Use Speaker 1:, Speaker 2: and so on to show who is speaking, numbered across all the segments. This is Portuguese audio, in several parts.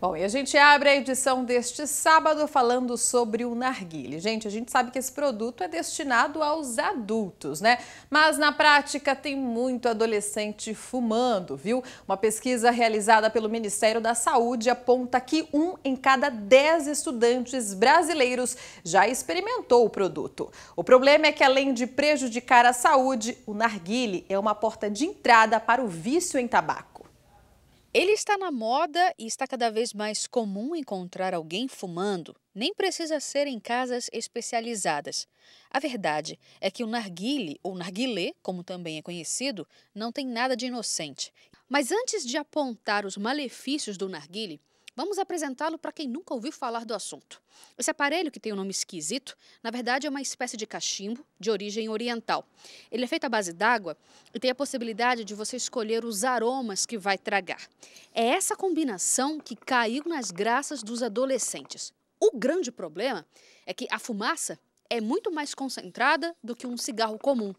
Speaker 1: Bom, e a gente abre a edição deste sábado falando sobre o narguile. Gente, a gente sabe que esse produto é destinado aos adultos, né? Mas na prática tem muito adolescente fumando, viu? Uma pesquisa realizada pelo Ministério da Saúde aponta que um em cada dez estudantes brasileiros já experimentou o produto. O problema é que além de prejudicar a saúde, o narguile é uma porta de entrada para o vício em tabaco.
Speaker 2: Ele está na moda e está cada vez mais comum encontrar alguém fumando. Nem precisa ser em casas especializadas. A verdade é que o narguile, ou narguilé, como também é conhecido, não tem nada de inocente. Mas antes de apontar os malefícios do narguile, Vamos apresentá-lo para quem nunca ouviu falar do assunto. Esse aparelho, que tem um nome esquisito, na verdade é uma espécie de cachimbo de origem oriental. Ele é feito à base d'água e tem a possibilidade de você escolher os aromas que vai tragar. É essa combinação que caiu nas graças dos adolescentes. O grande problema é que a fumaça é muito mais concentrada do que um cigarro comum.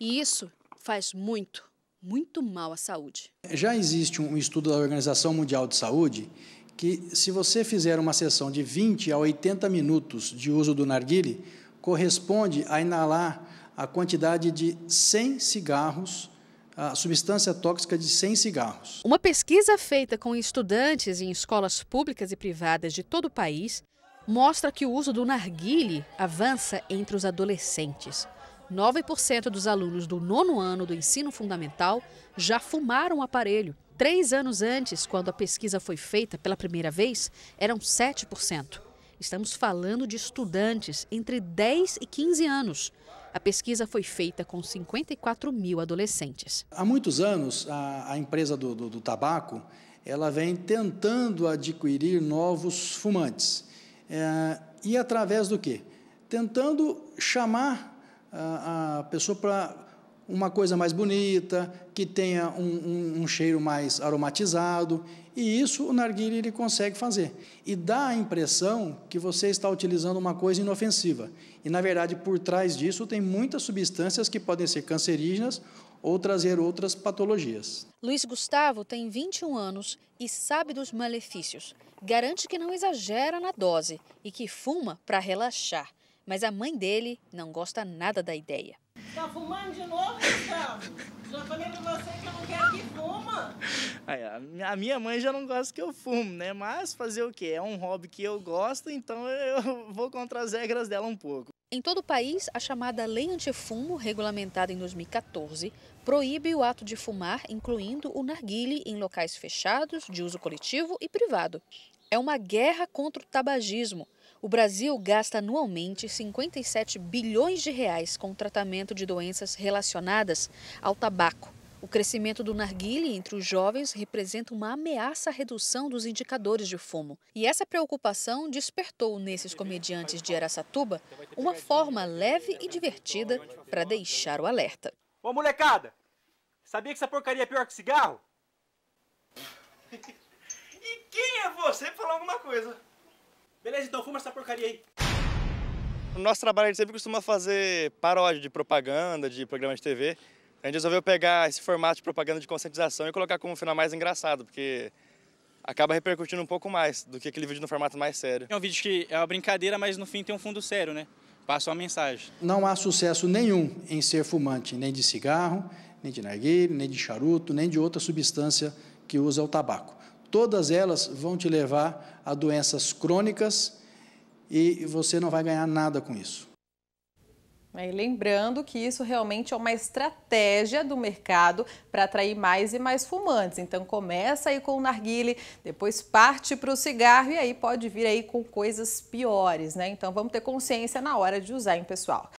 Speaker 2: E isso faz muito, muito mal à saúde.
Speaker 3: Já existe um estudo da Organização Mundial de Saúde que se você fizer uma sessão de 20 a 80 minutos de uso do narguile, corresponde a inalar a quantidade de 100 cigarros, a substância tóxica de 100 cigarros.
Speaker 2: Uma pesquisa feita com estudantes em escolas públicas e privadas de todo o país mostra que o uso do narguile avança entre os adolescentes. 9% dos alunos do nono ano do ensino fundamental já fumaram o aparelho. Três anos antes, quando a pesquisa foi feita pela primeira vez, eram 7%. Estamos falando de estudantes entre 10 e 15 anos. A pesquisa foi feita com 54 mil adolescentes.
Speaker 3: Há muitos anos, a, a empresa do, do, do, tabaco ela vem tentando adquirir novos fumantes. É, e através do quê? Tentando chamar a, pessoa para uma coisa mais bonita, que tenha um, um, um, cheiro mais aromatizado, e isso o narguilé ele consegue fazer. E dá a impressão que você está utilizando uma coisa inofensiva. E, na verdade, por trás disso tem muitas substâncias que podem ser cancerígenas ou trazer outras patologias.
Speaker 2: Luiz Gustavo tem 21 anos e sabe dos malefícios. Garante que não exagera na dose e que fuma para relaxar mas a mãe dele não gosta nada da ideia.
Speaker 4: Tá fumando de novo, Gustavo? Já falei pra você que eu não quero que fuma.
Speaker 5: a minha mãe já não gosta que eu fumo, né? Mas fazer o quê? É um hobby que eu gosto, então eu vou contra as regras dela um pouco.
Speaker 2: Em todo o país, a chamada Lei Antifumo, regulamentada em 2014, proíbe o ato de fumar, incluindo o narguile, em locais fechados, de uso coletivo e privado. É uma guerra contra o tabagismo. O Brasil gasta anualmente 57 bilhões de reais com o tratamento de doenças relacionadas ao tabaco. O crescimento do narguile entre os jovens representa uma ameaça à redução dos indicadores de fumo. E essa preocupação despertou nesses comediantes de Aracatuba uma forma leve e divertida para deixar o alerta.
Speaker 6: Ô molecada, sabia que essa porcaria é pior que cigarro?
Speaker 7: e quem é você pra falar alguma coisa?
Speaker 6: Beleza, então fuma essa porcaria aí.
Speaker 5: No nosso trabalho a gente sempre costuma fazer paródia de propaganda, de programa de TV. A gente resolveu pegar esse formato de propaganda de conscientização e colocar como um final mais engraçado, porque acaba repercutindo um pouco mais do que aquele vídeo no formato mais sério.
Speaker 8: É um vídeo que é uma brincadeira, mas no fim tem um fundo sério, né? Passa uma mensagem.
Speaker 3: Não há sucesso nenhum em ser fumante, nem de cigarro, nem de narguilé, nem de charuto, nem de outra substância que usa o tabaco todas elas vão te levar a doenças crônicas e você não vai ganhar nada com isso.
Speaker 1: E lembrando que isso realmente é uma estratégia do mercado para atrair mais e mais fumantes. Então começa aí com o narguile, depois parte para o cigarro e aí pode vir aí com coisas piores, né? Então vamos ter consciência na hora de usar, hein, pessoal?